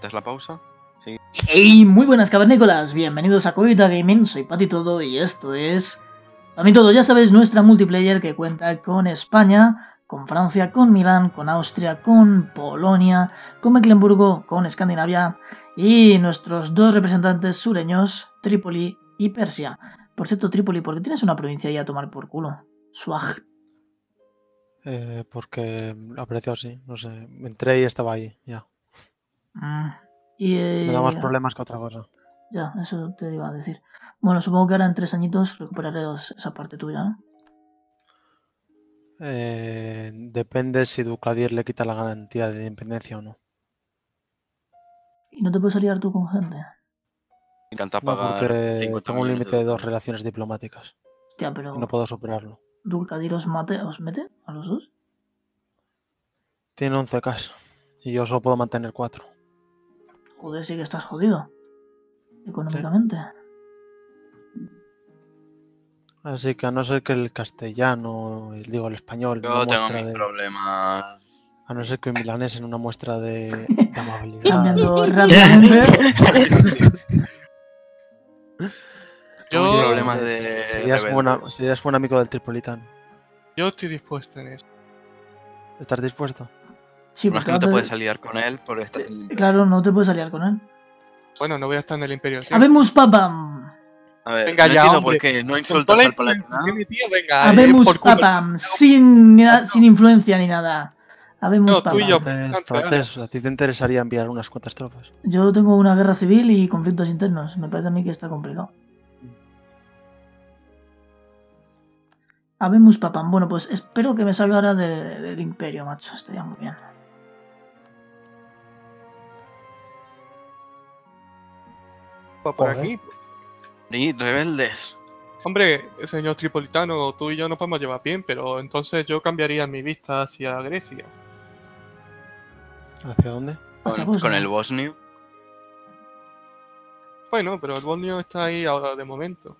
¿Esta es la pausa? Hey, muy buenas cavernícolas, bienvenidos a Coita Gaming, soy Pati Todo y esto es... A mí todo, ya sabéis, nuestra multiplayer que cuenta con España, con Francia, con Milán, con Austria, con Polonia, con Mecklenburgo, con Escandinavia y nuestros dos representantes sureños, Trípoli y Persia. Por cierto, Trípoli, ¿por qué tienes una provincia ahí a tomar por culo? Swag. Eh, porque lo aprecio así, no sé. Entré y estaba ahí, ya. Mm, Y, Me da más eh, problemas que otra cosa. Ya, eso te iba a decir. Bueno, supongo que ahora en tres añitos recuperaré esa parte tuya, ¿no? Eh, depende si Ducladier le quita la garantía de independencia o no. Y no te puedes aliar tú con gente. Me encanta No, pagar porque 50 tengo un límite de dos relaciones diplomáticas Hostia, pero y no puedo superarlo. ¿Dulcadir os, mate, os mete a los dos? Tiene 11 k y yo solo puedo mantener 4. Joder, sí que estás jodido. Económicamente. Así que a no ser que el castellano, digo el español, Yo tengo muestra mis de, problemas. a no ser que el milanés en una muestra de, de amabilidad. Cambiando rápidamente. Yo, problemas Pues, de. serías, rebelde. buena- serías buen amigo del Tripolitano. yo estoy dispuesto en eso. ¿Estás dispuesto? Sí, que no te puedes aliar con él porque estás en el Claro, no te puedes aliar con él. Bueno, no voy a estar en el Imperio. siempre. Habemos papam. A ver, Venga no ya, entiendo hombre. por qué no insultas al eh, Habemos papam. Sin, ni nada- sin influencia ni nada. Habemos No, tú papam. y yo. Entonces, Frances, ¿a ti te interesaría enviar unas cuantas tropas? Yo tengo una guerra civil y conflictos internos. Me parece a mí que está complicado. Habemos papam. Bueno, pues espero que me salga ahora de- del imperio, macho. Estaría muy bien. Por por aquí. Y rebeldes. Hombre, señor Tripolitano, tú y yo no podemos llevar bien, pero entonces yo cambiaría mi vista hacia Grecia. ¿Hacia dónde? Hacia Con, el bosnio. Bueno, pero el Bosnio está ahí ahora de momento.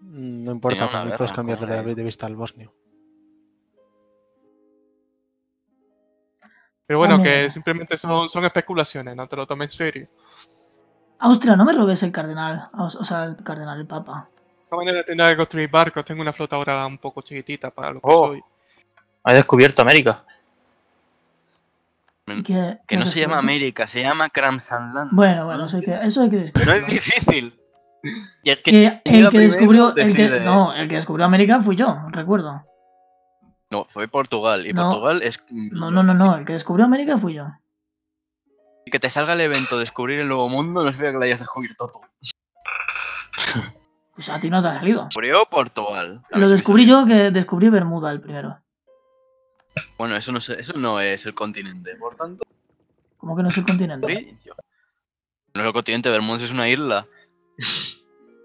No importa, para mí puedes cambiar de, vista al bosnio. Pero bueno, que simplemente son, son especulaciones, no te lo tomes en serio. Austria, no me robes el cardenal. O o sea, el cardenal, el papa. De todas maneras tendré que construir barcos, tengo una flota ahora un poco chiquitita para lo que Oh. soy. Ha descubierto América. ¿Y qué- Que qué no se llama? América, se llama Cramsanland. Bueno, bueno, eso hay que, eso hay que No es difícil. Y el que Que el que descubrió. El que, decide. no, el que descubrió América fui yo, recuerdo. No, fue Portugal. Y No. Portugal es. No, no, no, no. El que descubrió América fui yo. Que te salga el evento descubrir el nuevo mundo no significa que lo hayas descubierto tú. Pues a ti no te ha salido. Descubrió Portugal. Lo descubrí yo que descubrí Bermuda el primero. Bueno, eso no, se- eso no es el continente. Por tanto, Como que no es el continente. No es el continente, Bermuda es una isla.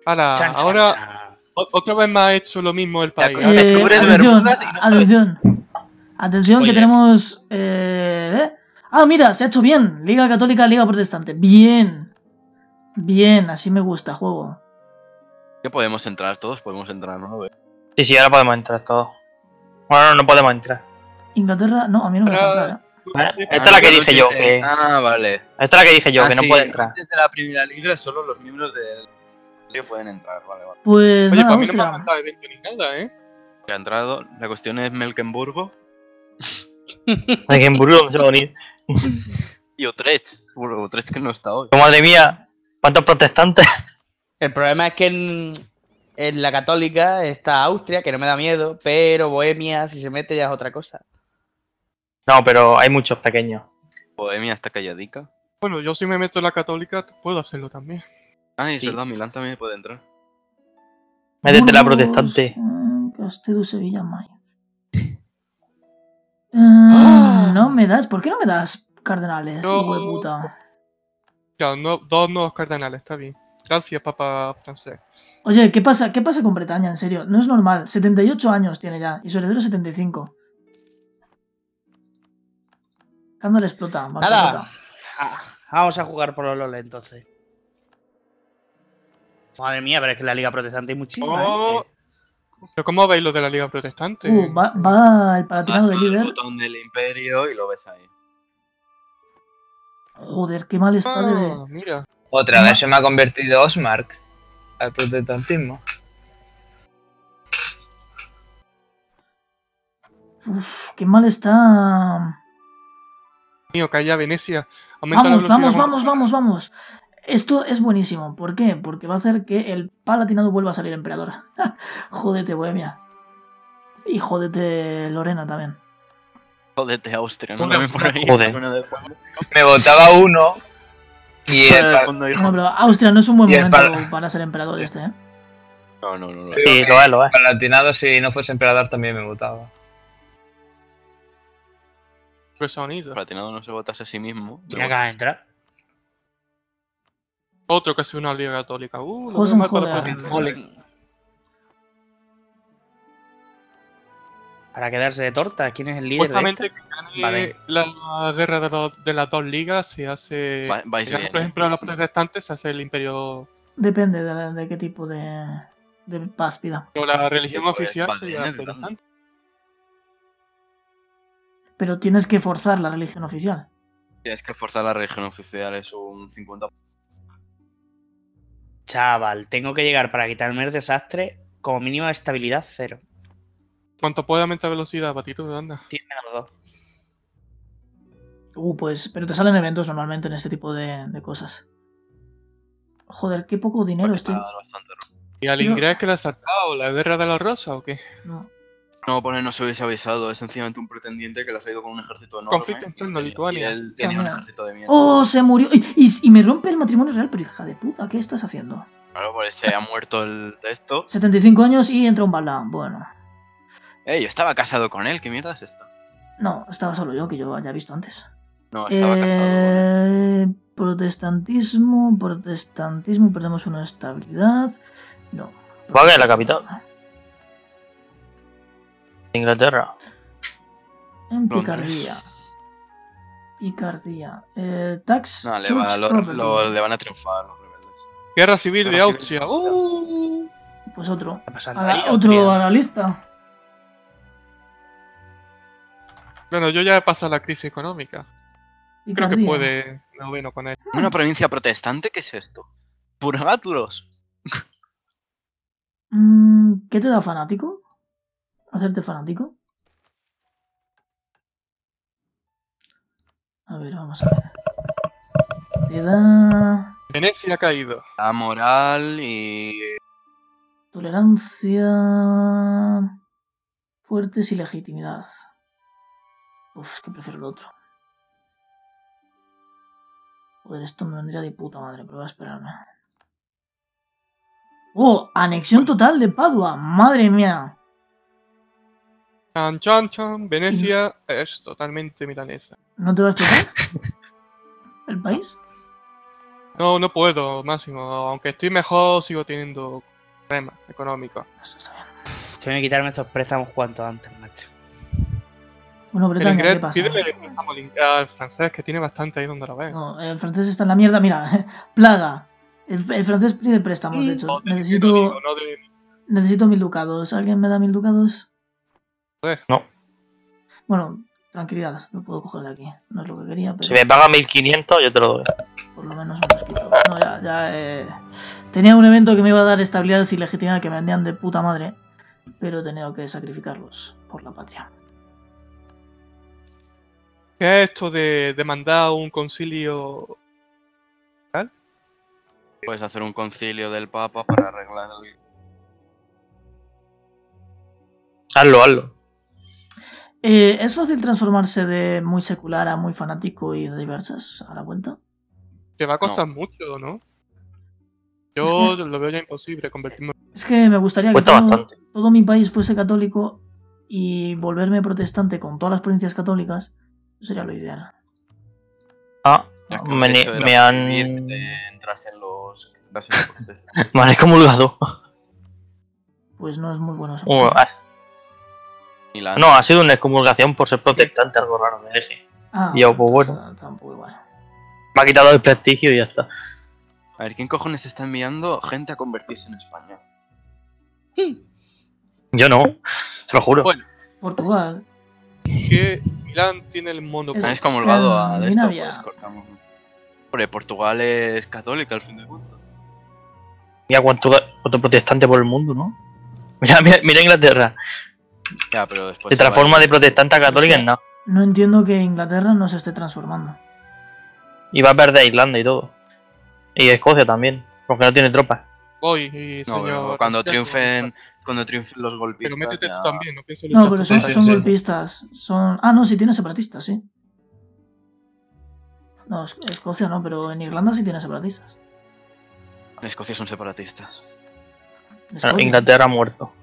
Ahora, Chan, chan, ahora chan. o- otra vez me ha hecho lo mismo el país. Eh, descubres atención, Bermudas y no atención. Atención que Oye. tenemos. eh, ¿eh? Ah, mira, se ha hecho bien. Liga Católica, Liga Protestante. Bien. Bien, así me gusta, juego. Que podemos entrar, todos podemos entrar, ¿no? Sí, sí, ahora podemos entrar todos. Bueno, no, no podemos entrar. Inglaterra, no, a mí no me deja Ahora- entrar. ¿eh? ¿Eh? Esta es la que dije yo, que. Ah, vale. Esta es la que dije yo, Ah, que no puede entrar. Antes de la primera liga, solo los miembros del. pueden entrar, vale, vale. Pues Oye, nada, para mí no me ha mandado evento ni nada, ¿eh? Que ha entrado. La cuestión es Melkenburgo Ay, que en Burgos se va a unir. Y Utrecht. Bueno, Utrecht que no está hoy. Oh, Madre mía, ¿cuántos protestantes? El problema es que en, en la católica está Austria, que no me da miedo, pero Bohemia, si se mete, ya es otra cosa. No, pero hay muchos pequeños. Bohemia está calladica. Bueno, yo si me meto en la católica, puedo hacerlo también. Ah, es Sí. verdad, Milán también puede entrar. Métete la protestante. mm, Castelló, Sevilla, Mainz. Ah, no me das, ¿por qué no me das cardenales, No. hijo de puta? Ya, no, dos nuevos cardenales, está bien. Gracias, papa francés. Oye, ¿qué pasa? ¿Qué pasa con Bretaña? En serio, no es normal. 78 años tiene ya y su heredero 75. ¿Cuándo le explota? Va, Nada. explota. Ah, vamos a jugar por los LOL entonces. Madre mía, pero es que en la Liga Protestante hay muchísimas. Oh. ¿eh? Pero ¿cómo veis lo de la Liga Protestante? Uh, va, va el Vas Palatinado de botón del imperio y lo ves ahí. Joder, qué mal está de... Ah, mira. Otra vez se me ha convertido Osmark al protestantismo. Uf, qué mal está... Mío, calla Venecia. Aumenta la Vamos, vamos, vamos, vamos, vamos. Esto es buenísimo. ¿Por qué? Porque va a hacer que el Palatinado vuelva a salir emperador. jódete, Bohemia. Y jódete, Lorena también. Jódete, Austria, no Joder. me por ahí. Me votaba uno y el. Bueno, pero Austria no es un buen momento Pal- para ser emperador este, ¿eh? No, no, no. no. Sí, lo es, lo es. Palatinado, si no fuese emperador, también me votaba. Unido. Palatinado no se votase a sí mismo. Tiene que entrar. Otro que hace una liga católica. Uh, para quedarse de torta, ¿quién es el líder? de Supuestamente esta? que gane Vale. la guerra de, los- de las dos ligas se hace. Va- bien, por ¿eh? ejemplo, los protestantes se hace el imperio. Depende de, de qué tipo de, de paz pida. Pero la religión Pues, oficial vale, sería protestante. Pero tienes que forzar la religión oficial. Tienes que forzar la religión oficial, es un 50%. Chaval, tengo que llegar para quitarme el desastre como mínimo de estabilidad cero. Cuanto pueda aumentar velocidad, patito, anda. Tiene menos dos. Uh, pues, pero te salen eventos normalmente en este tipo de, de cosas. Joder, qué poco dinero estoy. bastante, ¿no? ¿Y al inglés que le ha saltado? ¿La guerra de los rosas o qué? No. No, pone no se hubiese avisado, es sencillamente un pretendiente que lo ha ido con un ejército enorme. Conflicto interno, y- Lituania. Y él tenía un ejército de mierda. ¡Oh, se murió! Y, y- y me rompe el matrimonio real, pero hija de puta, ¿qué estás haciendo? Claro, pues se ha muerto el de esto. 75 años y entra un bala. Bueno, Eh, yo estaba casado con él, ¿qué mierda es esto? no, estaba solo yo, que yo haya visto antes. No, estaba casado con él. Eh, protestantismo, protestantismo, perdemos una estabilidad. No. ¿Cuál es la capital? Inglaterra. En picardía. Picardía. Eh, tax. No, le, church va- lo- property. lo- le van a triunfar los rebeldes. Guerra civil de civil. Austria. ¡Uh! Pues otro. ¿Qué está pasando A la- ahí, otro a la lista. Bueno, yo ya he pasado la crisis económica. Creo que puede noveno con él. ¿Una provincia protestante? ¿Qué es esto? Purgátulos. Mm, ¿Qué te da fanático? ¿Hacerte fanático? A ver, vamos a ver. Te da Venecia ha caído. La moral y. tolerancia, fuertes y legitimidad. Uf, es que prefiero el otro. Joder, esto me vendría de puta madre, pero voy a esperarme. ¡Oh! Anexión total de Padua. ¡Madre mía! Chan, chan, chan. Venecia es totalmente milanesa. ¿No te va a explicar? ¿El país? No, no puedo, Máximo. Aunque estoy mejor, sigo teniendo problemas económicos. Eso está bien. Tengo que quitarme estos préstamos cuanto antes, macho. Bueno, Bretaña, ¿qué pasa? pídele préstamo al francés, que tiene bastante ahí donde lo ves. No, el francés está en la mierda. Mira, plaga. El, el francés pide préstamos, de hecho. No, Necesito, digo, no necesito mil ducados. ¿Alguien me da mil ducados? Joder. No. Bueno, tranquilidad, lo puedo coger de aquí. No es lo que quería, pero Si me paga 1500, yo te lo doy. por lo menos me los quito. No, ya, ya, eh, Tenía un evento que me iba a dar estabilidad y legitimidad que me vendían de puta madre, pero he tenido que sacrificarlos por la patria. ¿Qué es esto de, de mandar un concilio? Puedes hacer un concilio del Papa para arreglar el. Hazlo, hazlo. Eh, ¿Es fácil transformarse de muy secular a muy fanático y de diversas a la vuelta? Te va a costar mucho, ¿no? Yo lo veo ya imposible convertirme. Es que me gustaría que todo, todo mi país fuese católico y volverme protestante con todas las provincias católicas. Eso sería lo ideal. Ah, me, me prohibir han. entras en los. Me han excomulgado. Pues no es muy bueno eso. Uh, ah, Milán. no, ha sido una excomulgación por ser protestante, algo raro de ese. Ah, y yo, pues bueno. está- está un poco igual. Me ha quitado el prestigio y ya está. A ver, ¿quién cojones está enviando gente a convertirse en España? Yo no, te lo juro. Bueno. Portugal. Que Milán tiene el mono. Es- Es comulgado a de esto, pues cortamos. Hombre, Portugal es católica al fin de cuentas. Mira cuánto, cuánto protestante por el mundo, ¿no? Mira, mira, mira Inglaterra. Ya, pero después. Se transforma de protestante a católica en nada. No entiendo que Inglaterra no se esté transformando. Y va a perder Irlanda y todo. Y Escocia también, porque no tiene tropas. Voy, y No, señor. pero cuando triunfen, cuando triunfen los golpistas. Pero métete ya- tú también, no pienso No, pero son, golpistas. Son. Ah, no, sí tiene separatistas, sí. No, Es- Escocia no, pero en Irlanda sí tiene separatistas. En Escocia son separatistas. Inglaterra ha muerto.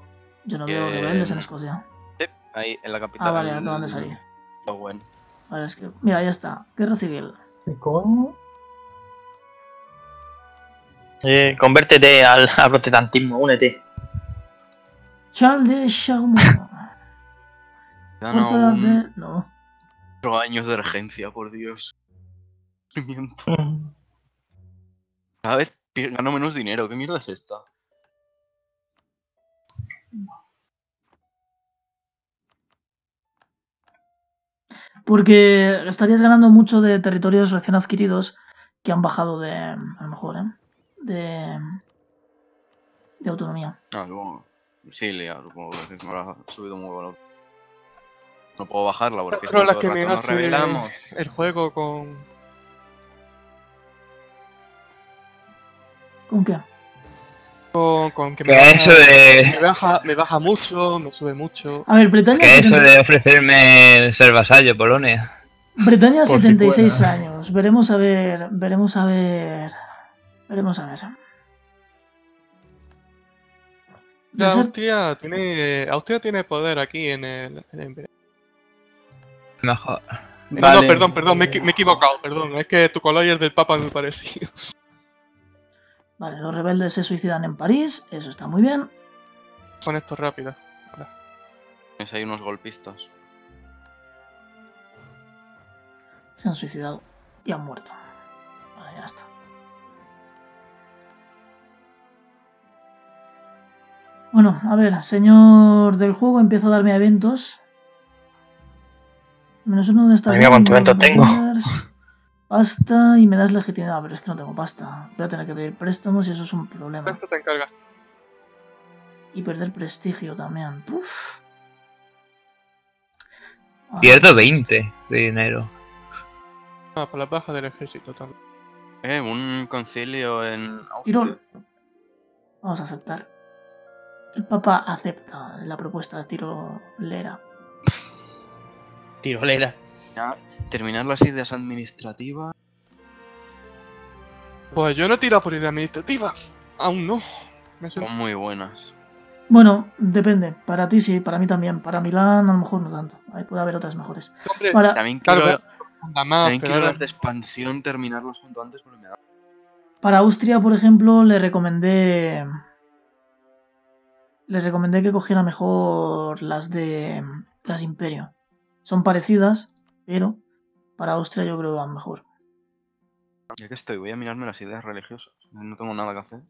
Yo no veo Que- rebeldes en Escocia. Sí, ahí en la capital. Ah, vale, acaban de salir. Owen. Vale, es que. Mira, ya está. Guerra civil. ¿Qué coño? Eh, convértete al, al protestantismo, únete. Charles de Chaumont. Aún de. No. cuatro años de regencia, por Dios. Sufrimiento. Cada vez gano menos dinero. ¿Qué mierda es esta? Porque estarías ganando mucho de territorios recién adquiridos que han bajado de. A lo mejor, ¿eh? De. De autonomía. Ah, supongo. Sicilia, supongo que me habrá subido muy bueno. No puedo bajarla porque Pero la que el me nos hace rebelamos. el juego con. ¿Con qué? Con, con que me baja, eso de. me baja, me baja mucho, me sube mucho. A ver, Bretaña. Que eso 70 de ofrecerme ser vasallo, Polonia. Bretaña Por si 76 fuera. años. Veremos a ver. Veremos a ver. Veremos a ver. La Austria tiene, Austria tiene poder aquí en el, en el imperio. Mejor. No, Vale. no, perdón, perdón, me, me he equivocado, perdón. Es que tu color el del Papa es muy parecido. Vale, los rebeldes se suicidan en París. Eso está muy bien. Con esto rápido. Tienes ahí unos golpistas. Se han suicidado y han muerto. Vale, ya está. Bueno, a ver, señor del juego, empieza a darme eventos. Menos uno de esta cuántos eventos tengo. Pasta y me das legitimidad, pero es que no tengo pasta. Voy a tener que pedir préstamos y eso es un problema. Esto te encargas. Y perder prestigio también. Uf. Ah, Pierdo 20 de dinero. Ah, por las bajas del ejército también. Eh, un concilio en. Tirol. Vamos a aceptar. El Papa acepta la propuesta de tirolera. Tirolera. Ya, terminar las ideas administrativas. Pues yo no he tirado por idea administrativa. Aún no. Me Son muy buenas. Bueno, depende. Para ti sí, para mí también. Para Milán a lo mejor no tanto. Ahí puede haber otras mejores. Hombre, Para- También Claro, quiero, más, también quiero las de expansión terminarlas cuanto antes porque me da. Para Austria, por ejemplo, le recomendé. Le recomendé que cogiera mejor las de. Las Imperio. Son parecidas, pero para Austria yo creo que van mejor. Ya que estoy, voy a mirarme las ideas religiosas. No tengo nada que hacer.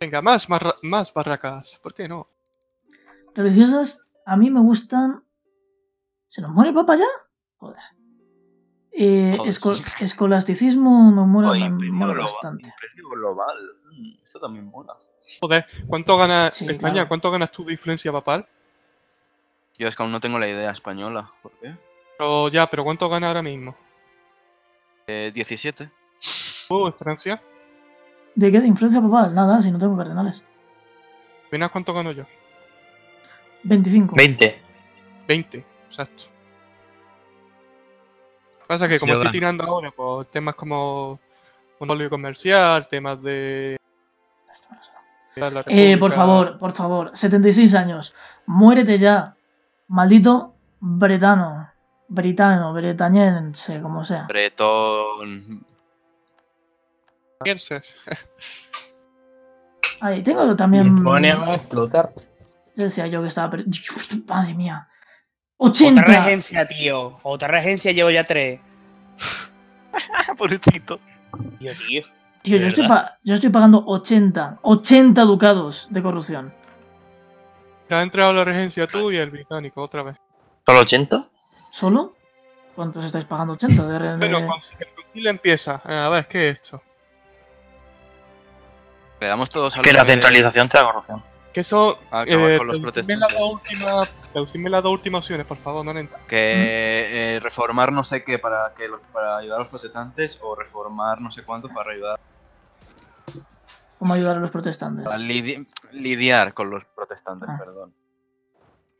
Venga, más, más, ra- más barracas. ¿Por qué no? Religiosas, a mí me gustan. ¿Se nos muere el Papa ya? Joder. Eh, Joder, esco- sí. escolasticismo me mola, Oye, me imperio mola global, bastante. imperio global. Mm, Esto también mola. Joder, ¿cuánto gana Sí, España? claro. ¿Cuánto ganas tú de influencia papal? Yo es que aún no tengo la idea española. ¿Por qué? Pero ya, pero ¿cuánto gana ahora mismo? Eh, 17. ¿Tú en Francia? ¿De qué? ¿De influencia papal? Nada, si no tengo cardenales. ¿Opinas cuánto gano yo? 25. 20. 20, exacto. Pasa que Sí, como estoy tirando ahora por temas como monopolio comercial, temas de... Eh, por favor, por favor. 76 años. Muérete ya. Maldito bretano. Britano, bretañense, como sea. Bretón. Pienses. Ahí, tengo también. Va a explotar. Decía yo que estaba. per- Madre mía. Otra 80. regencia, tío. Otra regencia llevo ya tres. Pobrecito. Tío, tío. Tío, yo ¿De estoy, yo estoy pagando 80. 80 ducados de corrupción. Te has entrado la regencia tú y el británico otra vez. ¿Solo 80? ¿Solo? ¿Cuántos estáis pagando? 80 de, de- Bueno, con- el empieza. Eh, A ver, ¿qué es esto? Le damos todos Que la rey de- centralización te da corrupción. Que eso. acabar eh, con los las protestantes. dos últimas- traducidme las dos últimas opciones, por favor, no Que eh, reformar no sé qué para que para ayudar a los protestantes o reformar no sé cuánto para ayudar ¿Cómo ayudar a los protestantes? a lidi- lidiar con los protestantes, Ah. perdón.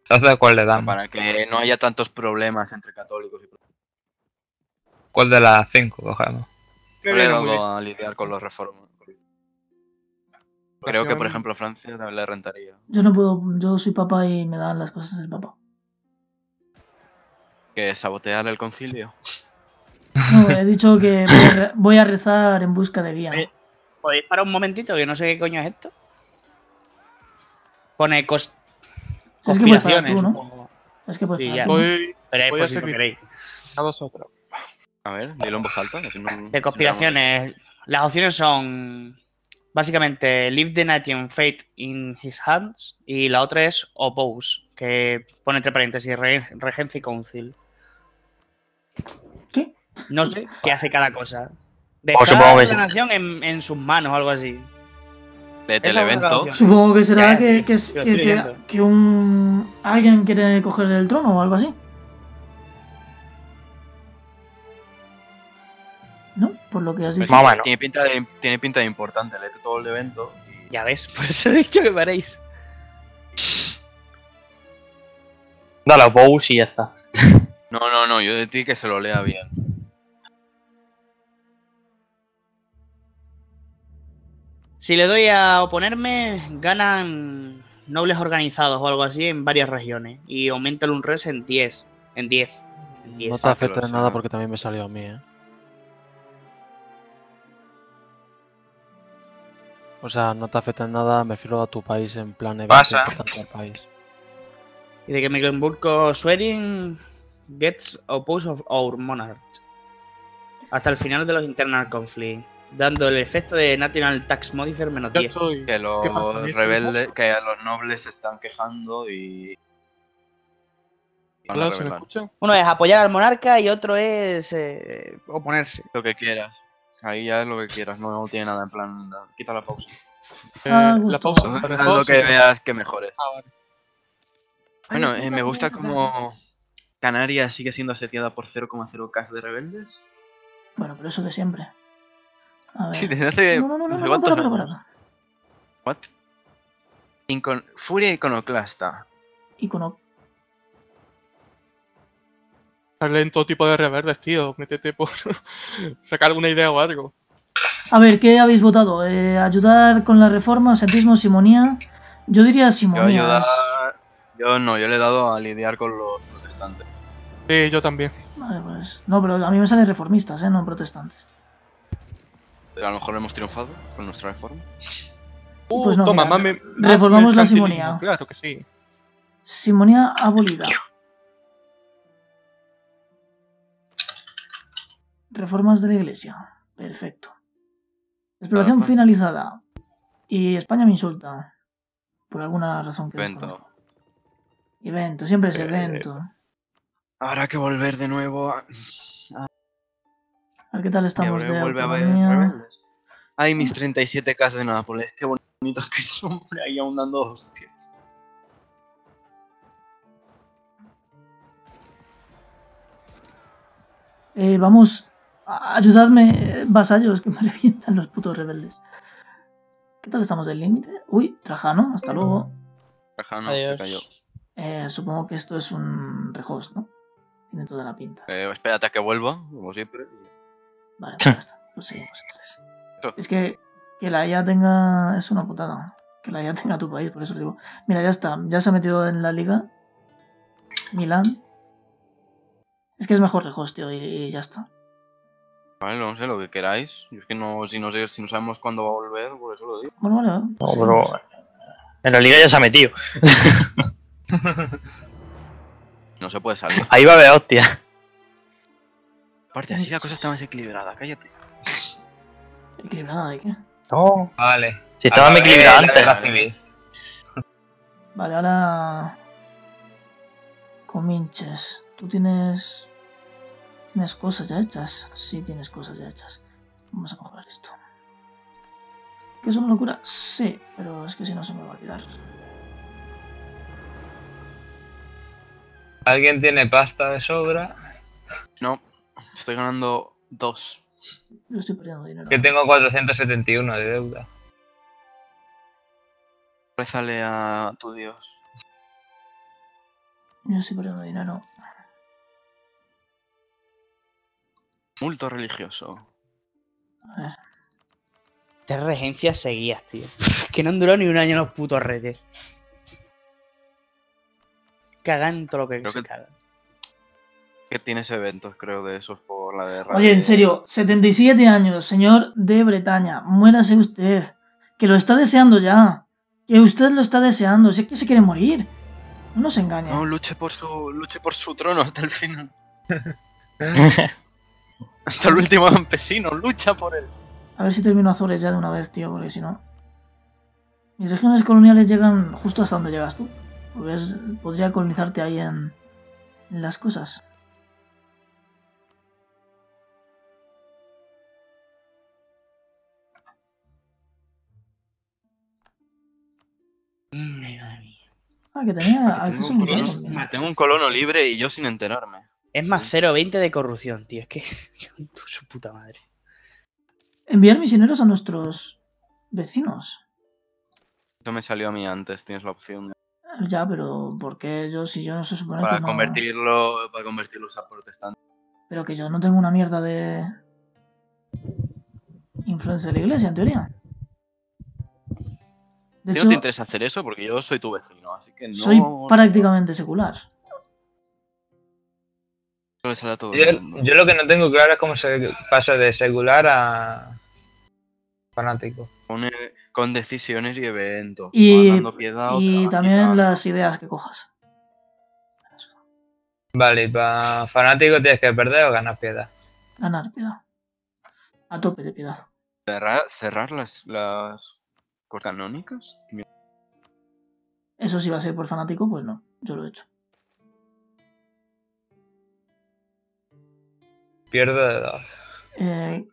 Entonces, ¿cuál le dan? Para que no haya tantos problemas entre católicos y protestantes. ¿Cuál de las cinco cogemos? Le a lidiar con los reformas. Creo que, por ejemplo, Francia también le rentaría. Yo no puedo, yo soy papá y me dan las cosas del papá. Que sabotear el concilio. No, he dicho que voy a, re- voy a rezar en busca de guía. Eh, ¿Podéis parar un momentito? Que no sé qué coño es esto. Pone cos Es que puedes parar conspiraciones. tú, ¿no? supongo. Es que puedes Sí, parar ya. tú, ¿no? Voy Pero es Voy por a si queréis. a vosotros. A ver, dilo en voz alta. no- De conspiraciones. Las opciones son. Básicamente, Leave the Nation Fate in His Hands. Y la otra es Oppose, que pone entre paréntesis Re- Regencia y Council. ¿Qué? No sé qué hace cada cosa. O supongo Dejar que- la nación en, en sus manos o algo así. De grabación. Supongo que será que, que, que, que- que un alguien quiere coger el trono o algo así. ¿No? Por lo que has Pues dicho. Más o menos. Tiene pinta de, tiene pinta de importante. Léete todo el evento. y- Ya ves, por eso he dicho que paréis. Dale a Bowes y ya está. No, no, no. Yo de ti que se lo lea bien. Si le doy a oponerme, ganan nobles organizados o algo así en varias regiones. Y aumenta el unres en 10. En 10. En 10. No te afecta en nada porque también me salió a mí, ¿eh? O sea, no te afecta en nada, me refiero a tu país en plan evento importante del país. Y de que Mecklenburgo Schwerin gets opposed of our monarch. Hasta el final de los internal conflicts. Dando el efecto de National Tax Modifier menos Ya 10. estoy. Que los rebeldes, que a los nobles se están quejando y. Hola, ¿se me escucha? Uno es apoyar al monarca y otro es eh, oponerse. Lo que quieras. Ahí ya es lo que quieras. No, no tiene nada en plan. Quita la pausa. Eh, Ah, la pausa. Lo que veas que mejores. Ah, vale. Bueno, eh, me gusta como Canarias sigue siendo asediada por 0,0k de rebeldes. Bueno, pero eso de siempre. A ver. Sí, desde hace. no, no, no, no, no para, para, para. What? Incon- Furia iconoclasta. Icono. Salen todo tipo de reverdes, tío. Métete por sacar alguna idea o algo. A ver, ¿qué habéis votado? Eh, ¿Ayudar con la reforma, sentismo, simonía? Yo diría Yo simonía. ayudar. es- Yo no, yo le he dado a lidiar con los protestantes. Sí, yo también. Vale, pues. No, pero a mí me salen reformistas, ¿eh? No protestantes. Pero a lo mejor hemos triunfado con nuestra reforma. Uh, Pues no, toma, mira, más me- más reformamos la simonía. Claro que sí. Simonía abolida. Reformas de la iglesia. Perfecto. Exploración finalizada. Y España me insulta. Por alguna razón que Evento. desconozco. Evento, siempre es Eh, evento. Habrá que volver de nuevo a. A ver qué tal estamos de vuelve a rebeldes. Ay, mis 37k de Nápoles. Qué bonitos que son, hombre, ahí aún dando hostias. Eh, vamos, ayudadme, eh, vasallos, que me revientan los putos rebeldes. ¿Qué tal estamos del límite? Uy, Trajano, hasta luego. Trajano, se cayó. Adiós. Eh, supongo que esto es un rehost, ¿no? Tiene toda la pinta. Eh, espérate a que vuelva, como siempre. Vale, pues ya está. Pues seguimos entonces. Es que que la IA tenga. Es una putada. Que la IA tenga tu país, por eso digo. Mira, ya está. Ya se ha metido en la liga. Milán. Es que es mejor rehost, tío, y, y ya está. Vale, no sé, lo que queráis. Yo es que no, si no, sé, si no sabemos cuándo va a volver, por eso lo digo. Bueno, vale. Pues pero seguimos. en la liga ya se ha metido. No se puede salir. Ahí va a haber hostia. Aparte, así la cosa está más equilibrada, cállate. Equilibrada, ¿de qué? No. Vale. Si estaba A muy ver, equilibrado la antes. civil. Vale, ahora. Cominches. Tú tienes. ¿Tienes cosas ya hechas? Sí, tienes cosas ya hechas. Vamos a mejorar esto. ¿Que es una locura? Sí, pero es que si no se me va a olvidar. ¿Alguien tiene pasta de sobra? No, estoy ganando dos. Yo estoy perdiendo dinero. Que tengo 471 de deuda. Rézale a tu dios. Yo estoy perdiendo dinero. Multo religioso. A ver. Tres regencias seguidas, tío. Que no han durado ni un año los putos redes. Cagan todo lo que Creo se que- cagan. Que tienes eventos, creo, de esos por la guerra. Oye, en serio, 77 años, señor de Bretaña, muérase usted. Que lo está deseando ya. Que usted lo está deseando. Si es que se quiere morir. No nos engañe. No, luche por su, luche por su trono hasta el final. Hasta el último campesino, lucha por él. A ver si termino Azores ya de una vez, tío, porque si no. Mis regiones coloniales llegan justo hasta donde llegas tú. Porque es- podría colonizarte ahí en, en las cosas. Ah, que tenía Ah, que acceso tengo, un colono, tengo un colono libre y yo sin enterarme. Es más 0,20 de corrupción, tío. Es que. su puta madre. Enviar misioneros a nuestros vecinos. Eso me salió a mí antes, tienes la opción. de- Ya, pero ¿por qué yo si yo no se supone Para que no- convertirlo, para convertirlos a protestantes. Pero que yo no tengo una mierda de influencia de la iglesia, en teoría. De ¿A ti hecho, no te interesa hacer eso? Porque yo soy tu vecino, así que no. soy prácticamente secular. Eso Yo, lo que no tengo claro es cómo se pasa de secular a fanático. Con decisiones y eventos. Y- piedad también las ideas que cojas. Vale, y para fanático tienes que perder o ganar piedad. Ganar piedad. A tope de piedad. Cerrar, cerrar las, las canónicas. Eso sí va a ser por fanático, pues no. Yo lo he hecho. Pierdo de dos. Eh,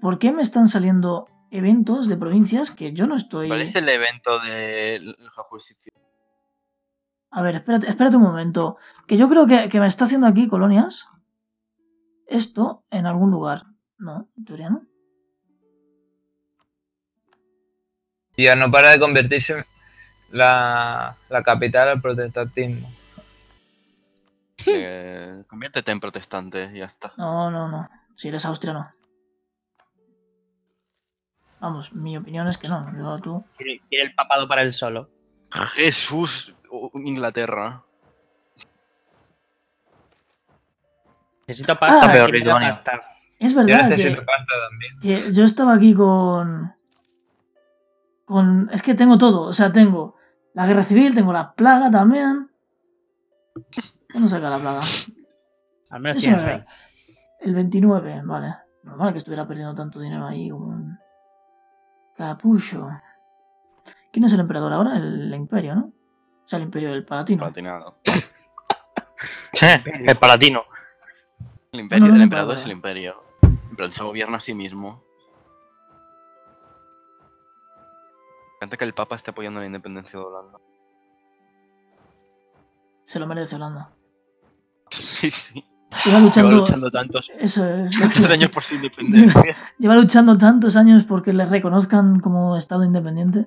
¿Por qué me están saliendo eventos de provincias que yo no estoy... ¿Cuál es el evento de la justicia? A ver, espérate, espérate un momento. Que yo creo que, que me está haciendo aquí colonias. Esto en algún lugar. No, en teoría no. Y ya no para de convertirse la, la capital al protestantismo. Eh, conviértete en protestante y ya está. No, no, no. Si eres austriano. Vamos, mi opinión es que no. Yo, tú. Quiere, quiere el papado para él solo. Jesús, Inglaterra. Necesito pasta. Ah, ¿quién peor, me da Lituania. pasta? Es Yo verdad necesito que, pasta también. que yo estaba aquí con. Con. Es que tengo todo. O sea, tengo la guerra civil, tengo la plaga también. ¿Cuándo saca la plaga? Al menos rey. da. El 29, vale. Normal que estuviera perdiendo tanto dinero ahí como un capullo. ¿Quién es el emperador ahora? El, imperio, ¿no? O sea, el imperio del palatino. Patinado. el palatino. El imperio, No, no, el no, emperador es el imperio. En plan, se gobierna a sí mismo. Encanta que el Papa esté apoyando la independencia de Holanda. Se lo merece Holanda. Sí, sí. Lleva Lleva luchando. luchando tantos, Eso es. tantos años por su independencia. Lleva luchando tantos años porque le reconozcan como Estado independiente.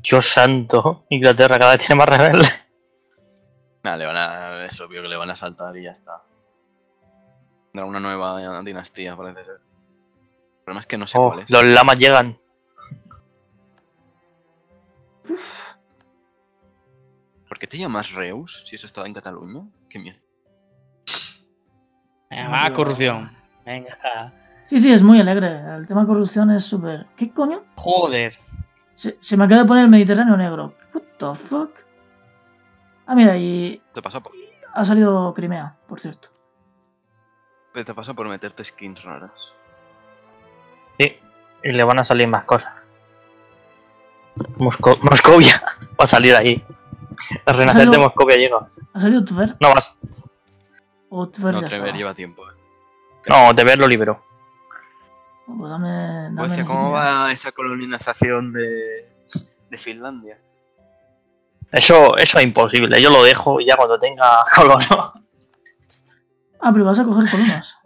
Dios santo. Inglaterra cada vez tiene más rebeldes. Nada, le van a. Es obvio que le van a saltar y ya está. Tendrá una nueva dinastía, parece ser. El problema es que no sé Oh, cuál es. los lamas llegan. ¿Por qué te llamas Reus si eso estaba en Cataluña? Qué mierda. Venga, más corrupción. Venga. Sí, sí, es muy alegre. El tema corrupción es súper. ¿Qué coño? Joder. Se, se me acaba de poner el Mediterráneo negro. What the fuck? Ah, mira, y Te pasa por, ha salido Crimea, por cierto. te pasa por meterte skins raras. Sí. Y le van a salir más cosas. Mosco- Moscovia va a salir ahí. La renacer de Moscovia llega. ¿Ha salido Tver? No vas. ¿O Tver No, ya estaba? lleva tiempo. eh. No, de ver lo liberó. Pues dame, dame Hostia, ¿cómo va esa colonización de, de Finlandia? Eso, eso es imposible. Yo lo dejo y ya cuando tenga colono. Ah, pero vas a coger colonos.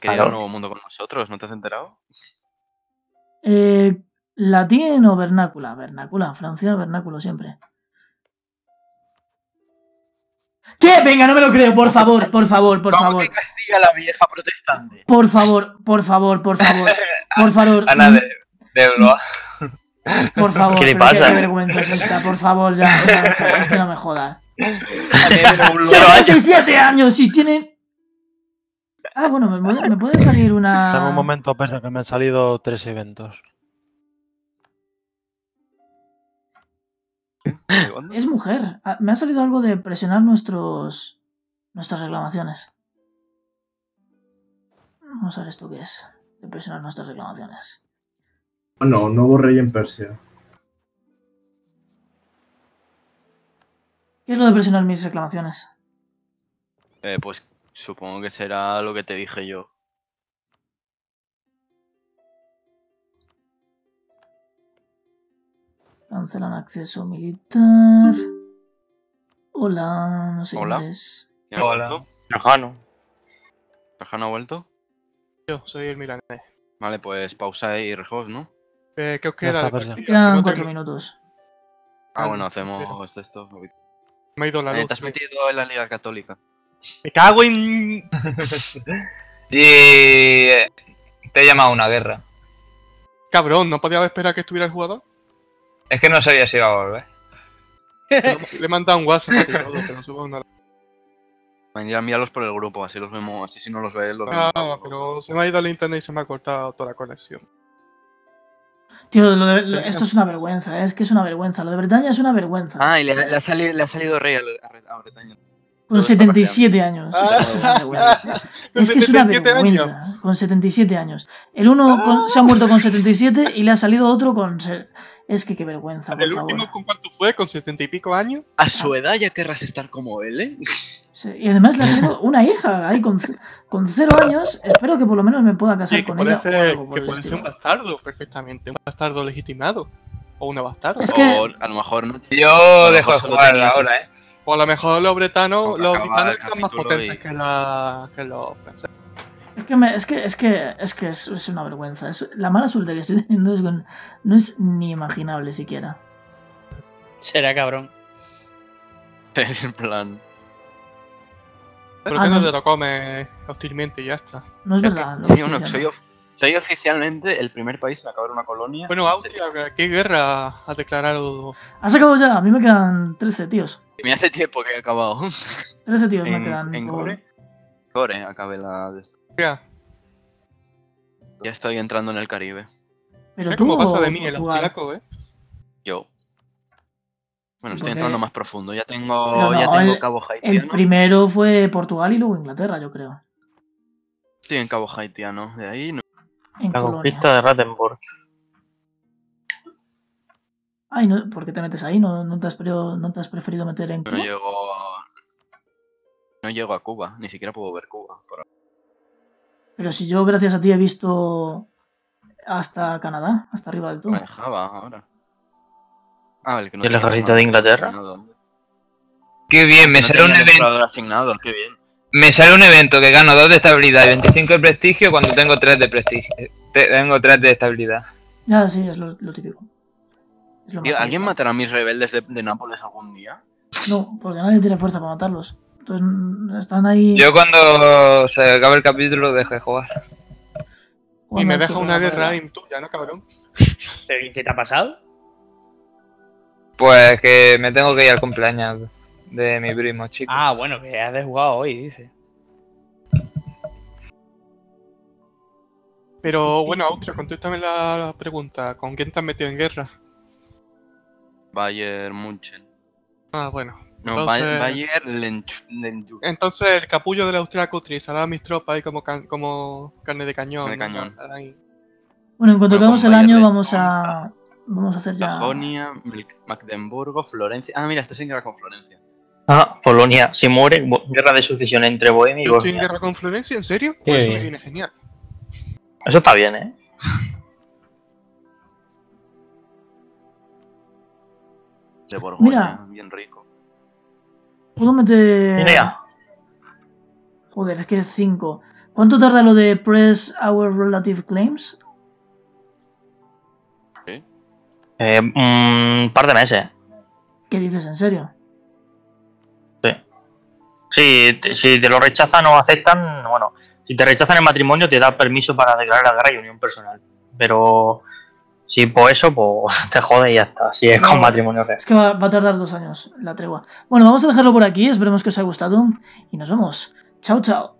Que quería Claro. un nuevo mundo con nosotros, ¿no te has enterado? Eh, ¿Latín o vernácula? Vernácula, Francia, vernáculo siempre. ¿Qué? Venga, no me lo creo, por favor, por favor, por ¿Cómo favor. que Castilla la vieja protestante? Por favor, por favor, por favor. Por favor. Ana de, de Blois. Por favor, ¿Qué le pero pasa? qué vergüenza es esta, por favor, ya. o sea, es que- no me jodas. Pero 77 años y tienen. Ah, bueno, me puede, me puede salir Tengo un una. momento, pese que me han salido tres eventos. Es mujer. Ah, Me ha salido algo de presionar nuestros. nuestras reclamaciones. Vamos a ver esto qué es. De presionar nuestras reclamaciones. Bueno, un nuevo rey en Persia. ¿Qué es lo de presionar mis reclamaciones? Eh, pues supongo que será lo que te dije yo. Cancelan acceso militar. Hola, no sé Hola. inglés. ¿Quién ha Hola. vuelto? Trajano. ¿Rajano ha vuelto? Yo soy el milanés. Vale, pues pausa y rejos, ¿no? Eh, ¿Qué os queda? de partida? Quedan cuatro minutos. Ah, bueno, no, hacemos esto. Me ha ido la Eh, luz. te has metido en la Liga Católica. Me cago en. Y eh, te he llamado a una guerra. Cabrón, ¿no podía esperar que estuviera el jugador? Es que no sabía si iba a volver. Le he mandado un WhatsApp y todo, pero supongo una... Vendría a enviarlos por el grupo, así los vemos, así si no los ves, los vemos. Ah, pero se me ha ido el internet y se me ha cortado toda la conexión. Tío, lo de- lo- esto es una vergüenza, ¿eh? es que es una vergüenza. Lo de Bretaña es una vergüenza. Ah, y le, le ha, salido, le ha salido rey a, a- a Bretaña. Con todo está 77 años. Ah. Es que es una vergüenza. Con Es que es una 77 años. vergüenza. Con 77 años. El uno con- se ha muerto con 77 y le ha salido otro con. se- Es que qué vergüenza, por ¿El favor. último con cuánto fue? ¿Con setenta y pico años? A su edad ya querrás estar como él, ¿eh? Sí, Y además le ha salido una hija ahí con, con cero años. Espero que por lo menos me pueda casar Sí, con puede ella. o ser, algo por que el puede ser un bastardo perfectamente. Un bastardo legitimado. O una bastarda. Es que- O a lo mejor no. Yo dejo de jugar ahora, eh. O a lo mejor los bretanos, Porque los britanos están más potentes y- que, la, que los franceses. Es que, me- es que, es que, es, que es, es una vergüenza. Es- la mala suerte que estoy teniendo es que no es ni imaginable siquiera. Será cabrón. Es en plan. ¿Por Ah, qué no, no. te lo comes hostilmente y ya está? No es Es que- verdad. lo sí, diciendo. soy, soy oficialmente el primer país en acabar una colonia. Bueno, Austria, ¿qué guerra ha declarado? Ha sacado ya, a mí me quedan 13 tíos. Me hace tiempo que he acabado. 13 tíos me quedan. en por- Gore. Gore, acabé la de esto. Austria? Ya estoy entrando en el Caribe. Pero tú cómo pasa de mí el Portugal. austriaco, ¿eh? Yo. Bueno, Sí, estoy entrando más profundo. Ya tengo, No, no, ya tengo el- Cabo El Haitiano. primero fue Portugal y luego Inglaterra, yo creo. Estoy en Cabo Haitiano. De ahí no. En La Colonia. conquista de Rattenburg. Ay, no, ¿por qué te metes ahí? ¿No, no, te, has preferido, no te has preferido meter en No Cuba? llego. No llego a Cuba. Ni siquiera puedo ver Cuba. por ahora. Pero si yo, gracias a ti, he visto hasta Canadá, hasta arriba del todo. Me dejaba ahora. Ah, el que no ¿Y el ejército de Inglaterra? asignado. Qué bien, me No sale un evento. asignado, qué bien. Me sale un evento que gano 2 de estabilidad y 25 de prestigio cuando tengo 3 de prestigio. eh, te- Tengo 3 de estabilidad. Ya, sí, es lo, lo típico. Es lo Tío, más ¿Alguien típico. matará a mis rebeldes de, de Nápoles algún día? No, porque nadie tiene fuerza para matarlos. Entonces mm, están ahí. Yo cuando se acabe el capítulo dejo de jugar. Y me deja una guerra guerra. en tuya, ¿no, cabrón? ¿Pero y qué te ha pasado? Pues que me tengo que ir al cumpleaños de mi primo, chico. Ah, bueno, que has de jugado hoy, dice. Pero bueno, Austria, contéstame la pregunta. ¿Con quién te has metido en guerra? Bayern München. Ah, bueno. No, Entonces- Bay- Bayern Lench- Entonces el capullo del austriaco utilizará a mis tropas ahí como, can- como carne de cañón. Carne de ¿no? cañón. Ahí. Bueno, en cuanto acabemos el Bayer año de vamos a... Vamos a hacer ya... Sajonia, Magdeburgo, Florencia. Ah, mira, estás en guerra con Florencia. Ah, Polonia. Si muere, guerra de sucesión entre Bohemia y estoy en guerra con Florencia, ¿en serio? Qué Pues eso me viene genial. Eso está bien, ¿eh? De Borgoña, Mira. bien rico. Puedo meter... Mira. Joder, es que es 5. ¿Cuánto tarda lo de Press Our Relative Claims? Eh, un par de meses. ¿Qué dices en serio? Si te, si te lo rechazan o aceptan, bueno, si te rechazan el matrimonio te da permiso para declarar la guerra y unión personal. Pero si por eso, pues te jode y ya está. Si es con matrimonio real. Es que va, va a tardar dos años la tregua. Bueno, vamos a dejarlo por aquí. Esperemos que os haya gustado. Y nos vemos. Chao, chao.